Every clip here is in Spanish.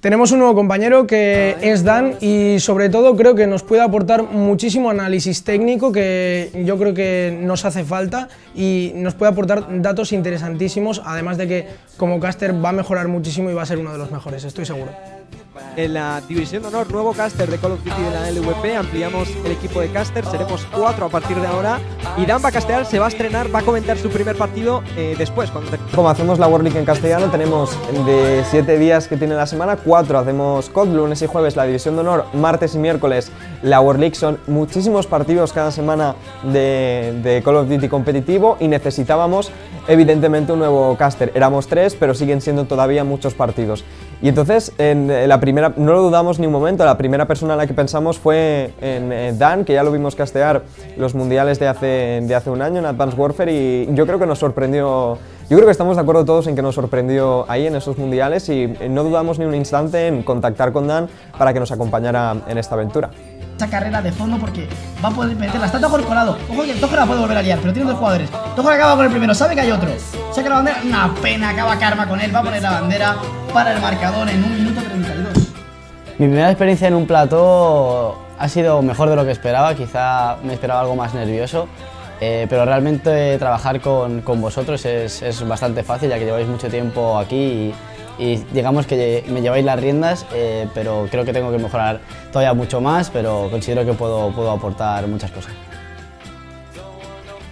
Tenemos un nuevo compañero que es Dan y sobre todo creo que nos puede aportar muchísimo análisis técnico que yo creo que nos hace falta y nos puede aportar datos interesantísimos, además de que como caster va a mejorar muchísimo y va a ser uno de los mejores, estoy seguro. En la División de Honor, nuevo caster de Call of Duty de la LVP, ampliamos el equipo de caster, seremos cuatro a partir de ahora. Y Dan va se va a estrenar, va a comentar su primer partido eh, después. Como hacemos la World League en castellano, tenemos de siete días que tiene la semana, cuatro hacemos COD, lunes y jueves la División de Honor, martes y miércoles la World League. Son muchísimos partidos cada semana de, de Call of Duty competitivo y necesitábamos evidentemente un nuevo caster. Éramos tres, pero siguen siendo todavía muchos partidos. Y entonces, en la primera, no lo dudamos ni un momento, la primera persona en la que pensamos fue en eh, Dan, que ya lo vimos castear los mundiales de hace, de hace un año en Advanced Warfare y yo creo que nos sorprendió, yo creo que estamos de acuerdo todos en que nos sorprendió ahí en esos mundiales y no dudamos ni un instante en contactar con Dan para que nos acompañara en esta aventura esa carrera de fondo porque va a poder meterla. Está Tojo colado. Ojo que Tojo la puede volver a liar, pero tiene dos jugadores. Tojo acaba con el primero, sabe que hay otro. Saca la bandera. Una pena, acaba Karma con él. Va a poner la bandera para el marcador en un minuto 32. Mi primera experiencia en un plató ha sido mejor de lo que esperaba. Quizá me esperaba algo más nervioso. Eh, pero realmente trabajar con, con vosotros es, es, bastante fácil ya que lleváis mucho tiempo aquí y, y digamos que me lleváis las riendas, eh, pero creo que tengo que mejorar todavía mucho más, pero considero que puedo, puedo aportar muchas cosas.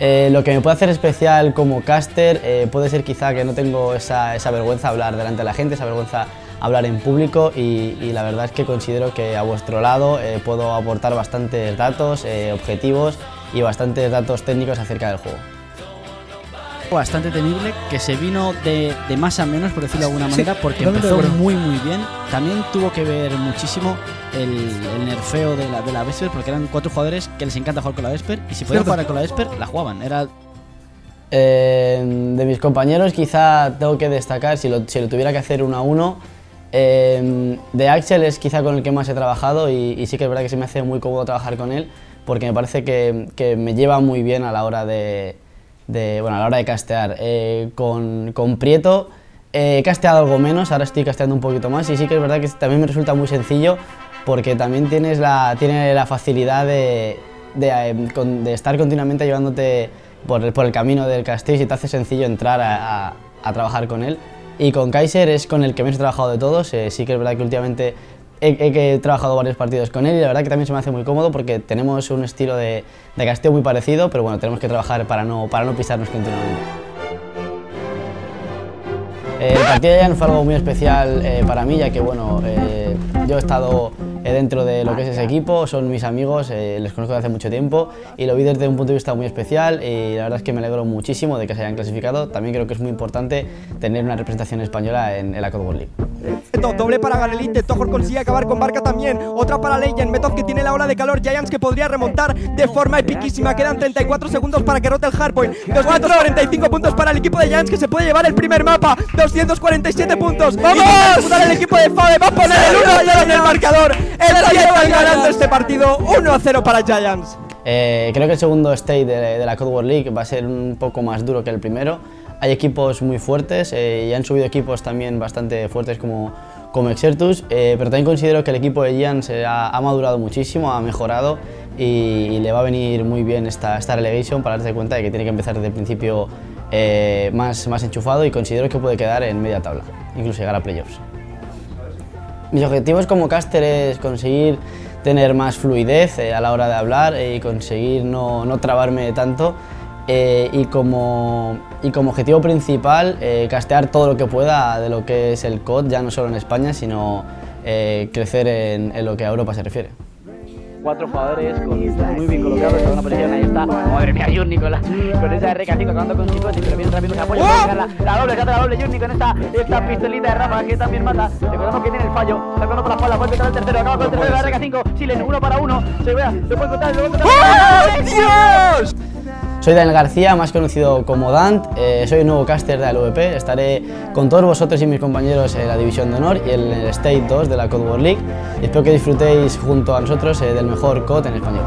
Eh, lo que me puede hacer especial como caster eh, puede ser quizá que no tengo esa, vergüenza hablar delante de la gente, esa vergüenza hablar en público y, la verdad es que considero que a vuestro lado eh, puedo aportar bastantes datos, objetivos y bastantes datos técnicos acerca del juego bastante temible que se vino de, de, más a menos, por decirlo de alguna manera, porque empezó muy muy bien. También tuvo que ver muchísimo el, el nerfeo de la, de la Vesper, porque eran cuatro jugadores que les encanta jugar con la Vesper y si podían jugar con la Vesper, la jugaban. Era eh, de mis compañeros quizá tengo que destacar, si lo, si lo tuviera que hacer uno a uno, eh, de Axel es quizá con el que más he trabajado y, y, sí que es verdad que se me hace muy cómodo trabajar con él porque me parece que, que me lleva muy bien a la hora de, de, bueno, a la hora de castear. Eh, con, con, Prieto eh, he casteado algo menos, ahora estoy casteando un poquito más y sí que es verdad que también me resulta muy sencillo porque también tienes la, tiene la facilidad de, de, eh, estar continuamente llevándote por, por, el camino del casteo y te hace sencillo entrar a, a, trabajar con él. Y con Kaiser es con el que menos he trabajado de todos, sí que es verdad que últimamente He, trabajado varios partidos con él y la verdad que también se me hace muy cómodo porque tenemos un estilo de, de casteo muy parecido, pero bueno, tenemos que trabajar para no, para no pisarnos continuamente. El partido de Jan fue algo muy especial eh, para mí, ya que bueno, eh, yo he estado dentro de lo que es ese equipo, son mis amigos, les conozco desde hace mucho tiempo y lo vi desde un punto de vista muy especial y la verdad es que me alegro muchísimo de que se hayan clasificado. También creo que es muy importante tener una representación española en, en la Code World League. Doble para Ganelite, Tojor consigue acabar con Barca también, otra para Legend, Metov que tiene la ola de calor, Giants que podría remontar de forma epiquísima, quedan 34 segundos para que rote el hardpoint, 245 puntos para el equipo de Giants que se puede llevar el primer mapa, 247 puntos. ¡Vamos! Va el equipo de Fave, va a poner el 1-0 en el marcador. El Giants ganando este partido 1-0 para Giants. Eh, creo que el segundo state de, de, la Code World League va a ser un poco más duro que el primero. Hay equipos muy fuertes eh, y han subido equipos también bastante fuertes como, como Exertus, eh, pero también considero que el equipo de Giants ha, ha madurado muchísimo, ha mejorado y, y, le va a venir muy bien esta, esta relegation para darse cuenta de que tiene que empezar desde el principio eh, más, más enchufado y considero que puede quedar en media tabla, incluso llegar a playoffs. Mis objetivos como caster es conseguir tener más fluidez eh, a la hora de hablar eh, y conseguir no, no trabarme tanto eh, y, como, y como objetivo principal castear todo lo que pueda de lo que es el COD, ya no solo en España, sino crecer en, en lo que a Europa se refiere cuatro jugadores con, muy bien colocados en una posición, ahí está, madre mía, Jun Nicolás, con esa RK5 acabando con chicos, y pero bien rápido se apoya para la, la doble, la doble Jun con esta, esta pistolita de Rafa que también mata, recordamos que tiene el fallo, la por la espalda, puede el tercero, acaba con el tercero de la RK5, Silen, uno para uno, se vea, lo puede encontrar, lo puede encontrar. ¡Oh, Dios! Soy Daniel García, más conocido como Dant, eh, soy el nuevo caster de la LVP, estaré con todos vosotros y mis compañeros en la División de Honor y en el State 2 de la Code World League. Y espero que disfrutéis junto a nosotros eh, del mejor COD en español.